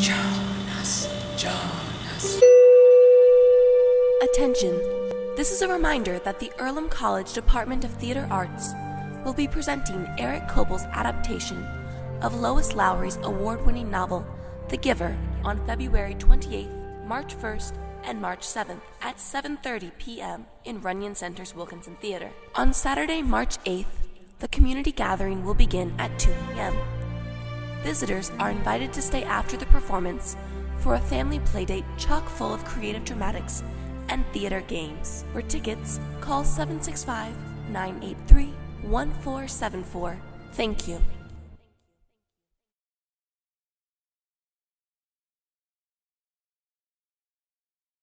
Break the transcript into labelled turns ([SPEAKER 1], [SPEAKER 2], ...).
[SPEAKER 1] Jonas, Jonas.
[SPEAKER 2] Attention! This is a reminder that the Earlham College Department of Theater Arts will be presenting Eric Coble's adaptation of Lois Lowry's award-winning novel, The Giver, on February 28th, March 1st, and March 7th at 7:30 p.m. in Runyan Center's Wilkinson Theater. On Saturday, March 8th, the community gathering will begin at 2 p.m. Visitors are invited to stay after the performance for a family playdate chock full of creative dramatics and theater games. For tickets, call 765 983 1474. Thank you.